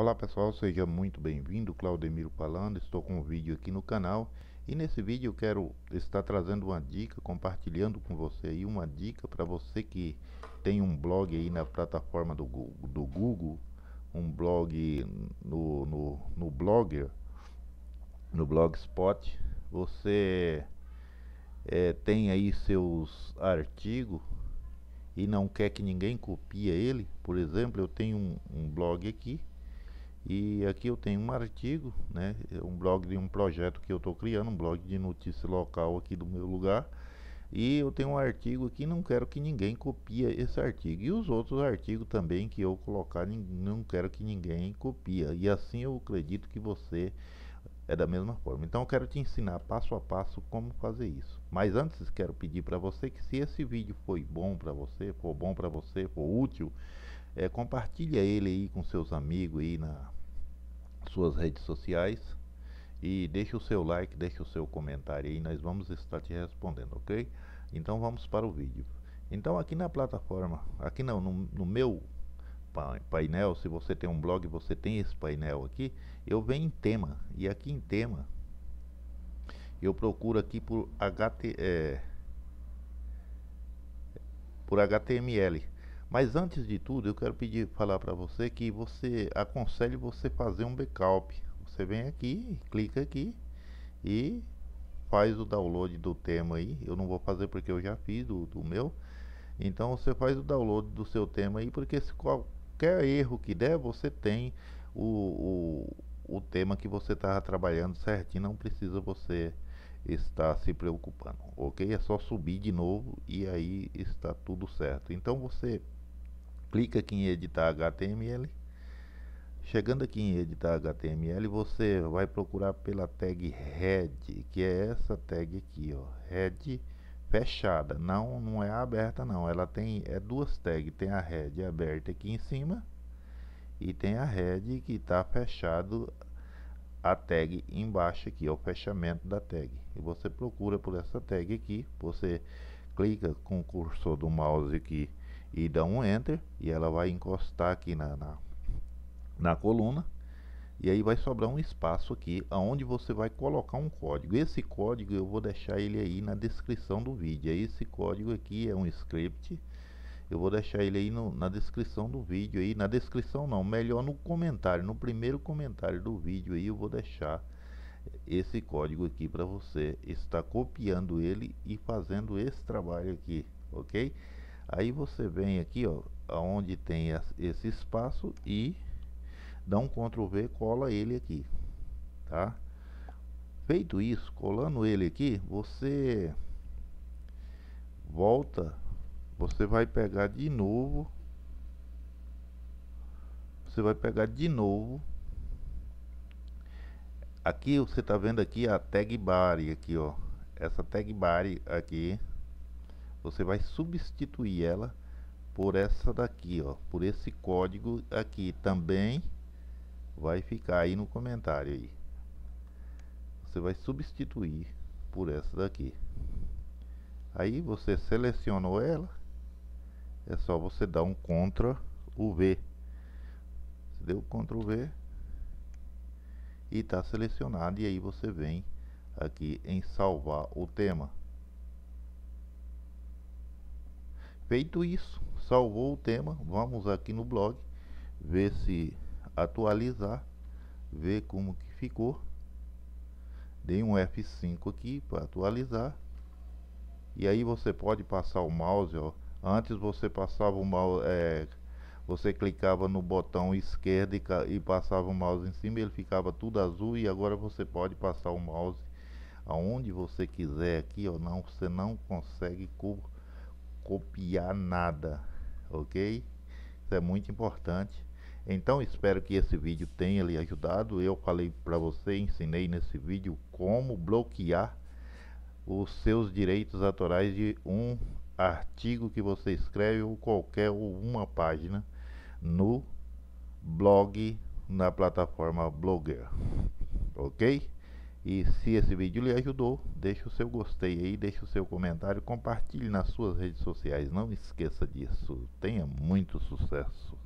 Olá pessoal, seja muito bem-vindo, Claudemiro falando, estou com um vídeo aqui no canal. E nesse vídeo eu quero estar trazendo uma dica, compartilhando com você aí uma dica para você que tem um blog aí na plataforma do, do Google, um blog no, no, no Blogger, no Blogspot, você é, tem aí seus artigos e não quer que ninguém copie ele, por exemplo, eu tenho um, um blog aqui e aqui eu tenho um artigo, né, um blog de um projeto que eu estou criando, um blog de notícia local aqui do meu lugar. E eu tenho um artigo aqui, não quero que ninguém copie esse artigo. E os outros artigos também que eu colocar, não quero que ninguém copie. E assim eu acredito que você é da mesma forma. Então eu quero te ensinar passo a passo como fazer isso. Mas antes quero pedir para você que se esse vídeo foi bom para você, for bom para você, for útil, é, compartilha ele aí com seus amigos aí nas suas redes sociais e deixa o seu like, deixa o seu comentário aí, nós vamos estar te respondendo, ok? Então vamos para o vídeo. Então aqui na plataforma, aqui não, no, no meu painel, se você tem um blog, você tem esse painel aqui, eu venho em tema, e aqui em tema, eu procuro aqui por, HT, é, por HTML. Mas antes de tudo, eu quero pedir falar para você que você aconselho você fazer um backup. Você vem aqui, clica aqui e faz o download do tema aí. Eu não vou fazer porque eu já fiz do, do meu. Então você faz o download do seu tema aí, porque se qualquer erro que der, você tem o, o, o tema que você está trabalhando certinho, não precisa você estar se preocupando, ok? É só subir de novo e aí está tudo certo. Então você clica aqui em editar HTML. Chegando aqui em editar HTML, você vai procurar pela tag head, que é essa tag aqui, ó, head fechada, não não é aberta não, ela tem é duas tags, tem a head aberta aqui em cima e tem a head que está fechado a tag embaixo aqui, é o fechamento da tag. E você procura por essa tag aqui, você clica com o cursor do mouse aqui e dá um enter e ela vai encostar aqui na, na, na coluna e aí vai sobrar um espaço aqui aonde você vai colocar um código. Esse código eu vou deixar ele aí na descrição do vídeo. Esse código aqui é um script. Eu vou deixar ele aí no, na descrição do vídeo aí. Na descrição não melhor no comentário. No primeiro comentário do vídeo aí eu vou deixar esse código aqui para você. Estar copiando ele e fazendo esse trabalho aqui ok Aí você vem aqui, ó, aonde tem esse espaço e dá um Ctrl V, cola ele aqui, tá? Feito isso, colando ele aqui, você volta, você vai pegar de novo, você vai pegar de novo, aqui você tá vendo aqui a tag bar aqui, ó, essa tag bar aqui, você vai substituir ela por essa daqui, ó, por esse código aqui também vai ficar aí no comentário aí. Você vai substituir por essa daqui. Aí você selecionou ela, é só você dar um Ctrl V. Você deu Ctrl V e está selecionado e aí você vem aqui em salvar o tema. Feito isso, salvou o tema, vamos aqui no blog, ver se atualizar, ver como que ficou. Dei um F5 aqui para atualizar. E aí você pode passar o mouse, ó. Antes você passava o mouse, é, você clicava no botão esquerdo e, e, passava o mouse em cima, ele ficava tudo azul e agora você pode passar o mouse aonde você quiser aqui, ó, não, você não consegue copiar nada, ok? Isso é muito importante. Então espero que esse vídeo tenha lhe ajudado. Eu falei para você, ensinei nesse vídeo como bloquear os seus direitos autorais de um artigo que você escreve ou qualquer uma página no blog na plataforma Blogger, ok? E se esse vídeo lhe ajudou, deixe o seu gostei aí, deixe o seu comentário, compartilhe nas suas redes sociais. Não esqueça disso. Tenha muito sucesso.